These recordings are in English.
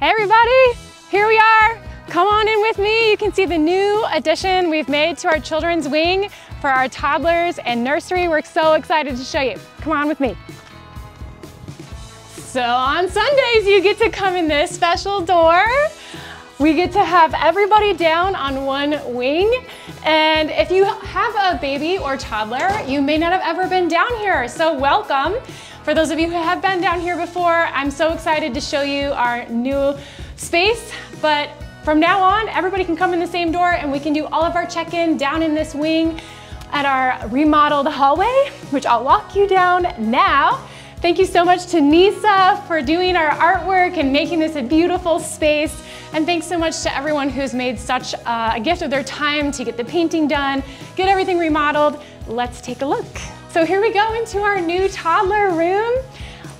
Hey everybody, here we are. Come on in with me. You can see the new addition we've made to our children's wing for our toddlers and nursery. We're so excited to show you. Come on with me. So on Sundays, you get to come in this special door. We get to have everybody down on one wing. And if you have a baby or toddler, you may not have ever been down here. So welcome. For those of you who have been down here before, I'm so excited to show you our new space. But from now on, everybody can come in the same door and we can do all of our check-in down in this wing at our remodeled hallway, which I'll walk you down now. Thank you so much to Nisa for doing our artwork and making this a beautiful space. And thanks so much to everyone who's made such a gift of their time to get the painting done, get everything remodeled. Let's take a look. So here we go into our new toddler room.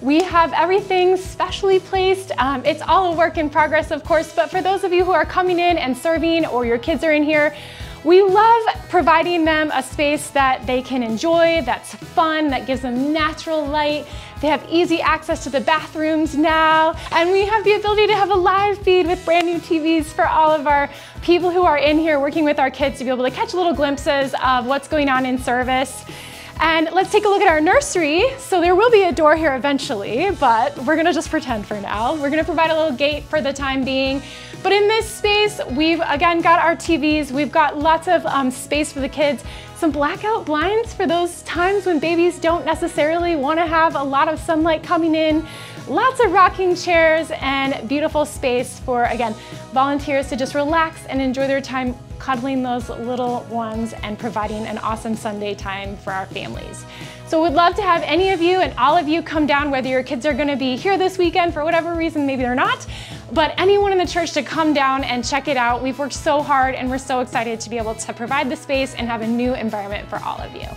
We have everything specially placed. Um, it's all a work in progress, of course, but for those of you who are coming in and serving or your kids are in here, we love providing them a space that they can enjoy, that's fun, that gives them natural light. They have easy access to the bathrooms now, and we have the ability to have a live feed with brand new TVs for all of our people who are in here working with our kids to be able to catch little glimpses of what's going on in service. And let's take a look at our nursery. So there will be a door here eventually, but we're gonna just pretend for now. We're gonna provide a little gate for the time being. But in this space, we've again got our TVs, we've got lots of um, space for the kids, some blackout blinds for those times when babies don't necessarily wanna have a lot of sunlight coming in, lots of rocking chairs and beautiful space for, again, volunteers to just relax and enjoy their time cuddling those little ones and providing an awesome Sunday time for our families. So we'd love to have any of you and all of you come down, whether your kids are gonna be here this weekend for whatever reason, maybe they're not, but anyone in the church to come down and check it out. We've worked so hard and we're so excited to be able to provide the space and have a new environment for all of you.